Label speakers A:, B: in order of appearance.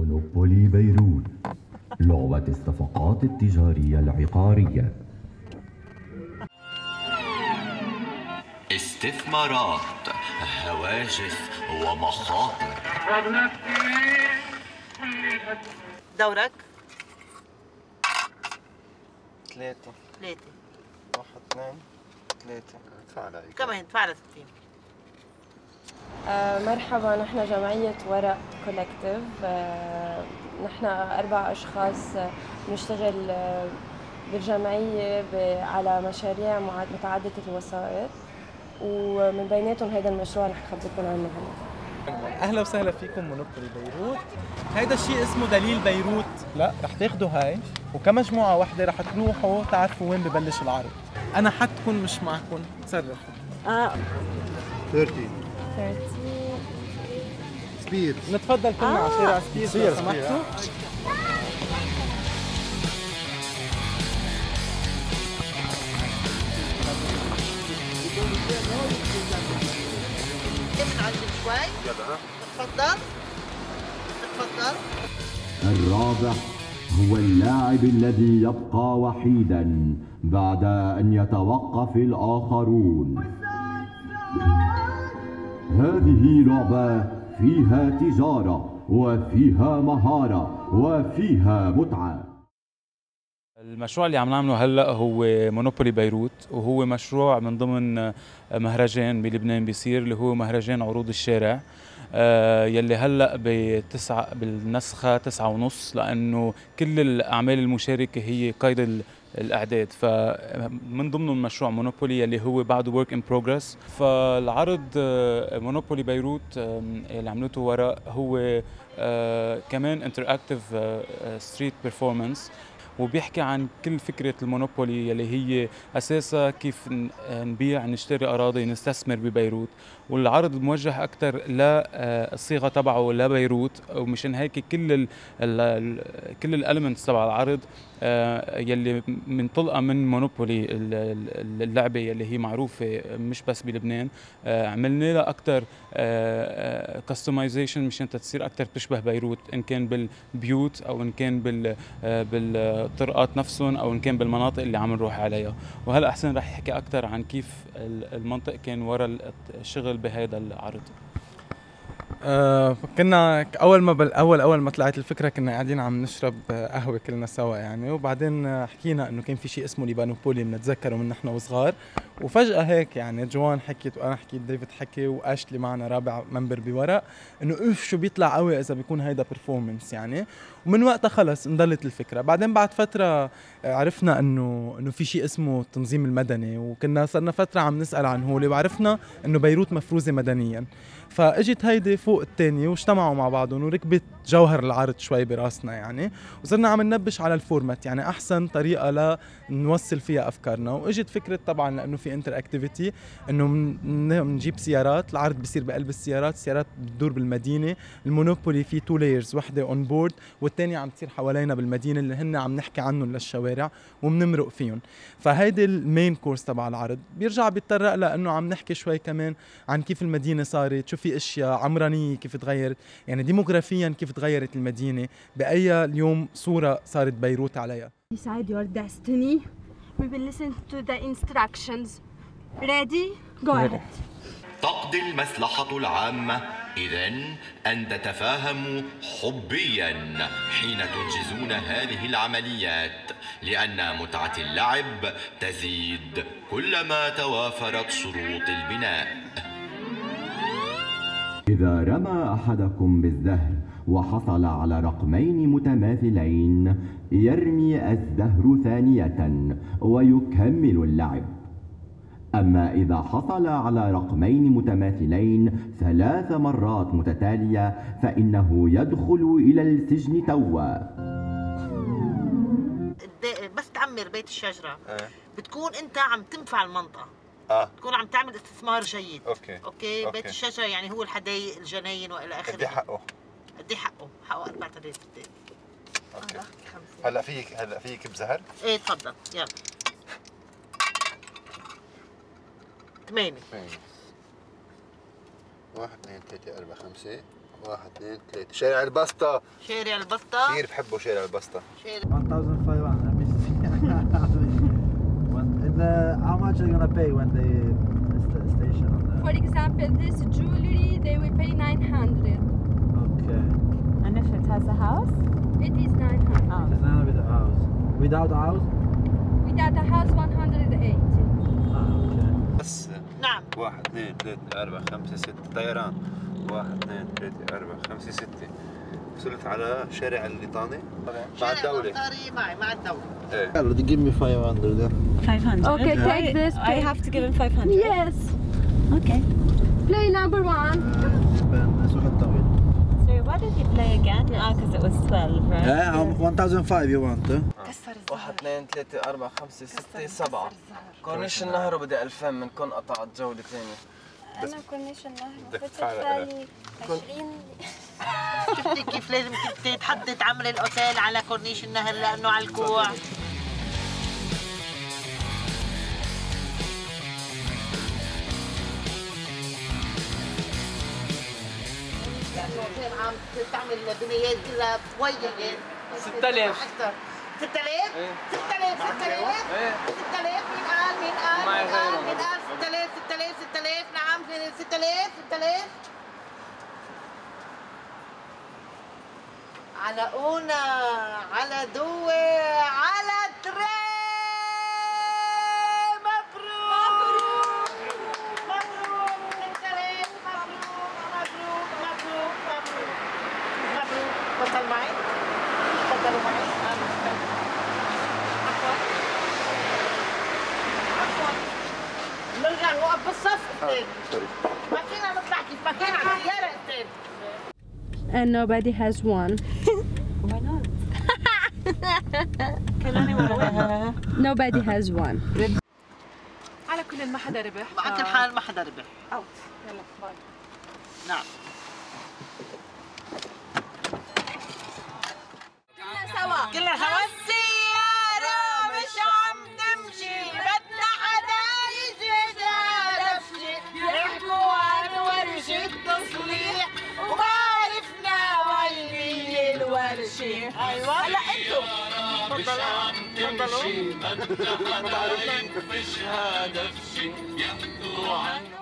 A: مونوبولي بيروت لعبة الصفقات التجارية العقارية.
B: استثمارات هواجس ومخاطر.
C: دورك.
D: ثلاثة.
C: ثلاثة.
D: واحد اثنين ثلاثة.
C: كمان ادفع 60
E: آه، مرحبا نحن جمعية ورق collective آه، نحن أربع أشخاص آه، بنشتغل آه، بالجمعية على مشاريع متعددة الوسائط. ومن بيناتهم هذا المشروع رح خبركم عنه هلا.
D: أهلا وسهلا فيكم مونوبولي بيروت. هيدا الشيء اسمه دليل بيروت. لا رح تاخذوا هاي. وكمجموعه واحدة رح تروحوا تعرفوا وين ببلش العرض. أنا حدكم مش معكم تصرفوا.
C: آه.
F: 30 سبير
D: نتفضل كلنا على شارع سبيس لو سمحتوا.
C: من عندي شوي تفضل تفضل
A: الرابح هو اللاعب الذي يبقى وحيدا بعد أن يتوقف الآخرون. هذه لعبة فيها تجارة وفيها مهارة وفيها متعة.
G: المشروع اللي عم نعمله هلأ هو مونوبولي بيروت وهو مشروع من ضمن مهرجان بلبنان بيصير اللي هو مهرجان عروض الشارع. آه، يلي هلأ بتسعة بالنسخة تسعة ونص لأنه كل الأعمال المشاركة هي قيد الأعداد. فمن ضمن المشروع مونوبولي يلي هو بعده work in progress فالعرض آه، مونوبولي بيروت اللي عملته وراء هو آه، كمان interactive street performance وبيحكي عن كل فكرة المونوبولي يلي هي أساسها كيف نبيع نشتري أراضي نستثمر ببيروت. والعرض موجه أكثر للصيغة تبعه لبيروت ومشان هيك كل ال كل ال elements تبع العرض آه، يلي منطلقة من مونوبولي ال- ال- اللعبة يلي هي معروفة مش بس بلبنان. آه، عملنا لها أكثر customization مشان تصير أكثر تشبه بيروت إن كان بالبيوت أو إن كان بال آه، بالطرقات نفسهم أو إن كان بالمناطق اللي عم نروح عليها. وهلا أحسن رح يحكي أكثر عن كيف ال- المنطق كان ورا الشغل بهذا العرض.
D: آه كنا أول ما بل اول أول ما طلعت الفكرة كنا قاعدين عم نشرب قهوة كلنا سوا يعني وبعدين حكينا إنه كان في شيء اسمه ليبانوبولي بنتذكره من نحن وصغار. وفجأة هيك يعني جوان حكيت وأنا حكيت ديفيد حكي وأشلي معنا رابع member بورق إنه أوف شو بيطلع قوي إذا بيكون هيدا performance يعني. ومن وقتها خلص انضلت الفكرة. بعدين بعد فترة عرفنا انه إنه في شيء اسمه التنظيم المدني وكنا صرنا فترة عم نسأل عن هولي وعرفنا إنه بيروت مفروزة مدنيا. فإجت هيدي فوق الثانية واجتمعوا مع بعضهم وركبت جوهر العرض شوي براسنا يعني وصرنا عم ننبش على ال format يعني أحسن طريقة لنوصل فيها أفكارنا. وإجت فكرة طبعا لأنه في interactivity انه بنجيب سيارات العرض بيصير بقلب السيارات السيارات بتدور بالمدينة المونوبولي في two layers وحدة on board والثانية عم تصير حوالينا بالمدينة اللي هن عم نحكي عنهم للشوارع وبنمرق فيهم. فهيدي ال main course تبع العرض. بيرجع بيتطرق لأنه عم نحكي شوي كمان عن كيف المدينة صارت شو في أشياء عمرانيه كيف تغيرت يعني ديموغرافيا كيف تغيرت المدينة بأي اليوم صورة صارت بيروت عليها
H: Decide your destiny. We will listen to the instructions. Ready? Go ahead.
B: تقضي المصلحة العامة إذا أن تتفاهموا حبيا حين تنجزون هذه العمليات لأن متعة اللعب تزيد كلما توافرت شروط البناء
A: إذا رمى أحدكم بالزهر وحصل على رقمين متماثلين يرمي الزهر ثانية ويكمل اللعب. أما إذا حصل على رقمين متماثلين ثلاث مرات متتالية فإنه يدخل إلى السجن توا
C: بس تعمر بيت الشجرة. بتكون أنت عم تنفع المنطقة.
F: آه.
C: تكون عم تعمل استثمار جيد.
F: أوكي.
C: أوكي؟ بيت
F: أوكي.
C: الشجره يعني هو الحدايق الجناين وإلى آخره.
F: قد إيه حقه؟
C: قد إيه حقه حقه 4000 قد
F: أوكي.
C: إيه
F: هلأ فيك هلأ فيك بزهر؟
C: إيه تفضل. يلا. ثمانية.
F: اثنين واحد اثنين ثلاثة أربعة خمسة. واحد اثنين ثلاثة. شارع البسطة.
C: شارع البسطة.
F: كثير بحبه شارع البسطة.
C: شارع.
I: 1,500. Let me see. when, in the, how much are you gonna pay when they st- station on the?
H: For example, this jewelry, they will pay 900.
I: Okay.
J: And if it has a house?
H: It is 900.
I: It's not with a house. Without a house?
H: Without a house, 180.
I: Ah, okay.
F: بس
C: نعم
F: واحد اثنين ثلاثة أربعة خمسة ستة طيران واحد اثنين ثلاثة أربعة خمسة ستة وصلت على شارع الليطاني مع
C: الأنصاري معي مع الدولة
F: إيه
I: Yeah, give me 500 then.
J: 500.
H: Okay, take this.
J: I have to give him 500?
H: Yes.
J: Okay.
H: Play number one.
J: Sorry, what did you play again? Ah, because it was 12, right?
I: Yeah, um, 1,005 you want, huh?
K: واحد اثنين ثلاثة أربعة خمسة ستة سبعة كورنيش النهر وبدي 2000 منكم قطعت جولة ثانية
E: أنا كورنيش النهر
F: بدك
E: بدفع
F: تدفع لها.
E: لي 20
C: شفتي كيف لازم كنت تحدد عمل الأوتيل على كورنيش النهر لأنه على الكوع. فين عم تعمل بنايات كلها بوية
K: 6000
C: أكثر 6000
K: إيه.
C: 6000 6000
K: إيه
C: 6000 مين قال مين قال مين قال. مين قال 6000 6000 6000 نعم 6000 6000 على أونا على دوة على تري مبروك مبروك مبروك مبروك مبروك مبروك مبروك معي تفضلوا معي نرجع نوقف بالصف أستاذ ما فينا نطلع كيف السيارة أستاذ
H: And nobody has one.
J: Why not?
H: Nobody has one.
L: على كل ما حدا ربح
C: على كل حال ما حدا ربح
L: out يلا باي
C: نعم الورشة أيوة. هلا أنتم تفضلوا تفضلوا
K: مش هدف شي يحكوا عنه